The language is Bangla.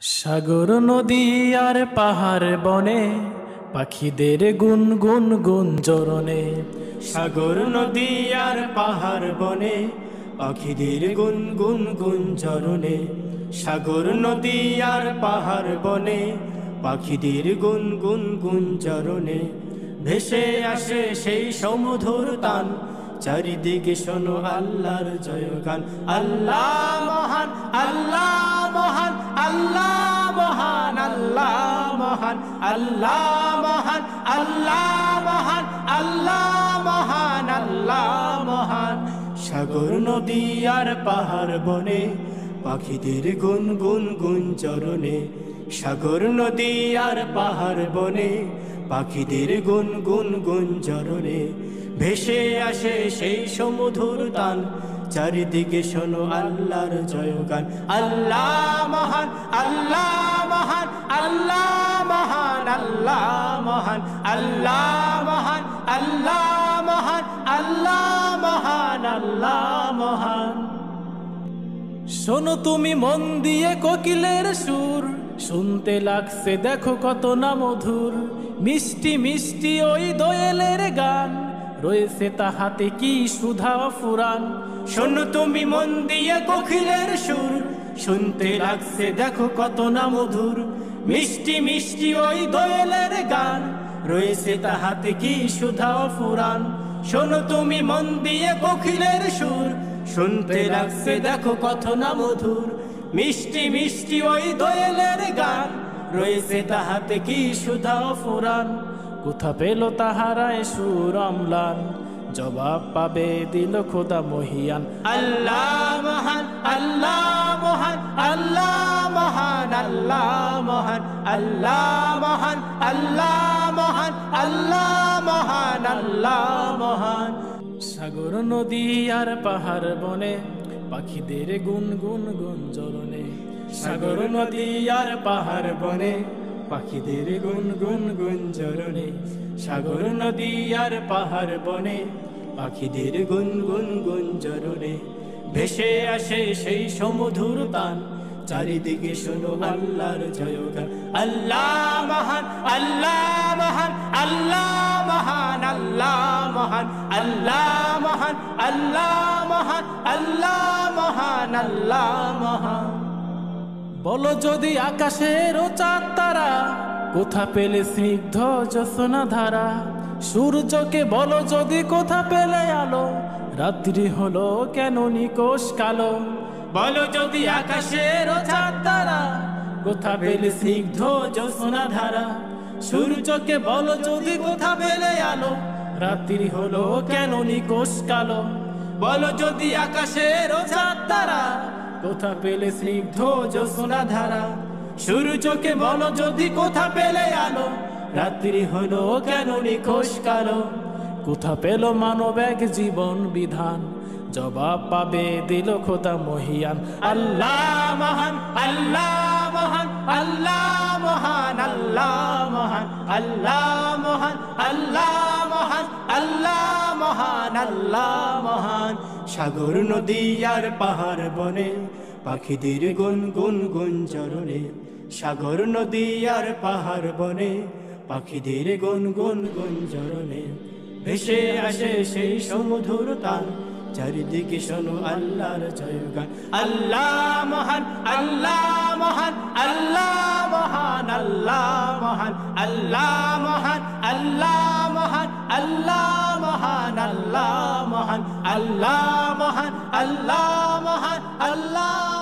সাগর নদী আর পাহাড় বনে, পাখিদের গুন গুন গুন জরনে সাগর নদী আর পাহাড় বনে, পাখিদের গুন গুন গুন চরণে সাগর নদী আর পাহাড় বনে, পাখিদের গুন গুন গুন চরণে ভেসে আসে সেই সমুধুর তান চারিদিকে শোনো আল্লাহর জয়গান। আল্লাহ মহান আল্লাহ মহান আল্লাহ মহান আল্লাহ মহান আল্লাহ মহান আল্লাহ মহান আল্লাহ মহান আল্লাহ মহান। সাগর, নদী আর পাহাড় বনে, পাখিদের গুন গুন গুন চরণে। সাগর, নদী আর পাহাড় বনে পাখিদের গুন গুন গুন চরণে ভেসে আসে সেই সমুধুর তান চারিদিকে শোনো আল্লাহর জয়গান। আল্লাহ মহান আল্লাহ মহান আল্লাহ মহান আল্লাহ মহান আল্লাহ মহান আল্লাহ মহান আল্লাহ মহান আল্লাহ মহান। শোনো তুমি মন দিয়ে কোকিলের সুর। শুনতে লাগছে, দেখো কত না মধুর। মিষ্টি মিষ্টি ওই দোয়েলের গান। রয়েছে তাহাতে কি সুধা ফুরান। শোনো তুমি মন দিয়ে কোকিলের সুর। শুনতে লাগছে, দেখো কত না মধুর। মিষ্টি মিষ্টি ওই দোয়েলের গান। রয়েছে তাহাতে কি সুধা ফুরান। শোনো তুমি মন দিয়ে কোকিলের সুর। শুনতে লাগছে, দেখো কত না মধুর। মিষ্টি মিষ্টি ওই দোয়েলের গান। রয়েছে তাহাতে কি সুধা ফুরান? কোথা পেল তাহারায় সুর অম্লান জবাব পাবে দিল খোদা মহিয়ান। আল্লাহ মহান আল্লাহ মহান আল্লাহ মহান আল্লাহ মহান আল্লাহ মহান আল্লাহ মহান আল্লাহ মহান আল্লাহ মহান। সাগর নদী আর পাহাড় বনে পাখিদের গুন গুন গুন জরনে সাগর, নদী আর পাহাড় বনে, পাখিদের গুন গুন গুন চরণে সাগর, নদী আর পাহাড় বনে, পাখিদের গুন গুন গুন চরণে ভেসে আসে সেই সমুধুর তান, চারিদিকে শোনো আল্লাহর জয়গান। আল্লাহ মহান আল্লাহ মহান আল্লাহ মহান আল্লাহ মহান আল্লাহ মহান আল্লাহ মহান। বলো যদি আকাশের ও চাঁদ তারা, কোথা পেলে স্নিগ্ধ যশোনা ধারা? সূর্যকে বলো যদি কোথা পেলে আলো? রাত্রি হলো কেন নিকোষ কালো? বলো যদি আকাশের ও চাঁদ তারা, কোথা পেলে স্নিগ্ধ জ্যোৎস্না ধারা? সূর্যকে বলো যদি কোথা পেলে আলো? রাত্রি হলো কেন নিকোষ কালো? বলো যদি আকাশের তারা কোথা পেলে স্নিগ্ধ জ্যোৎস্না ধারা? সূর্যকে বলো যদি কোথা পেলে আলো? রাত্রি হলো কেন নিকোষ কালো? কোথা পেল মানব এক জীবন বিধান? জবাব পাবে দিল খোদা মহিয়ান। আল্লাহ মহান আল্লাহ মহান আল্লাহ মহান আল্লাহ মহান, আল্লাহ মহান আল্লাহ মহান। সাগর নদী আর পাহাড় বনে, পাখিদের গুন গুন গুন চরণে। সাগর নদী আর পাহাড় বনে, পাখিদের গুন গুন গুন চরণে। ভেসে আসে সেই সমুধুর তান চারিদিকে শোনো আল্লাহর জয়গান। আল্লাহ মহান আল্লাহ মহান আল্লাহ মহান আল্লাহ মহান আল্লাহ মহান আল্লাহ মহান, আল্লাহ মোহন আল্লাহ মোহন আল্লাহ মোহন আল্লাহ